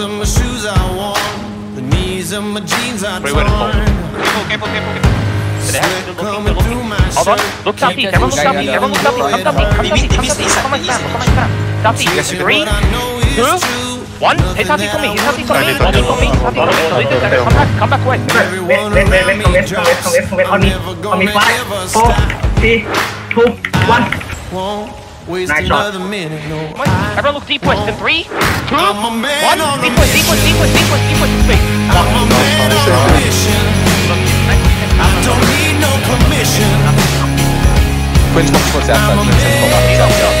of my shoes I worn, the knees of my jeans I torn. Okay, okay, okay, okay. Hold on, look top deep, everyone look top deep, everyone look top deep, come top deep, come top deep, come top deep, come like spam, come like spam. Top deep, three, two, one, hit top deep for me, hit top deep for me, top deep for me, top deep for me, come back, come back west. Wait, wait, wait, wait, wait, wait, wait, wait, on me, on me, five, four, three, two, one. Waste nice another shot. minute, no. Everyone look deep in. Deep deep deep deep deep space. I'm a man on a mission. I don't need no permission. Quinn, stop, stop, stop, stop, stop, stop,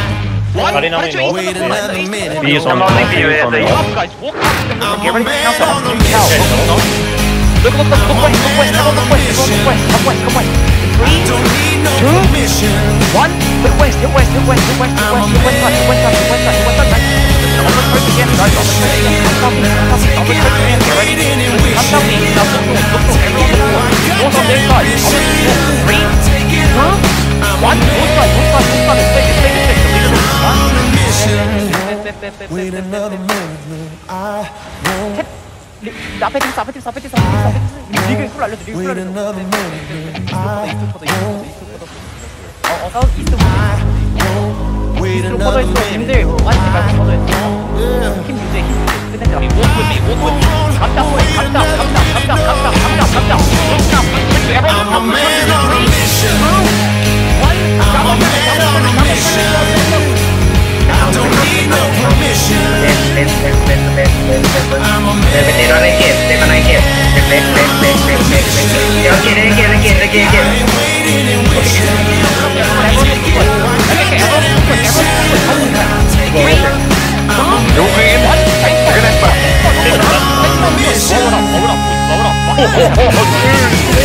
to Be east. careful on the east One, Party now party to in east, Wait on the corner, another east, minute. on the He is corner. on Come on, the thank you, north, thank he is on Walk the up, north. guys, walk up. I'm Get a ready to man count on a down. Count, mission. look, look, look, look, look, look west, look west, everyone look west, everyone look west, come west, come west. Three, Don't need no Two. permission. One, hit west, hit west, hit west, hit west, hit west, hit west, side, hit west, side, hit west, side, hit west, side, right. On the coast again, guys, on the coast again. Come southeast, come southeast, on the coast again, get ready. Come southeast, now look north, look north, everyone look north. North on their side, on the north. Three, Wait another minute. I won't. 나 앞에 팀, 앞에 팀, 앞에 팀, 앞에 팀. 리그 쿨 알려줘, 리그 쿨 알려줘. Wait another minute. I won't. 어, 사우스 이스트 코더. Wait another minute. 님들 완전 말고 코더. 팀 유저 힘 끝내자. 못 끝내, 못 끝내. 간다, 간다, 간다. again. Back, back, back, back, back, back. Again, again, again, again, again. Hold up, hold up, hold up, hold up.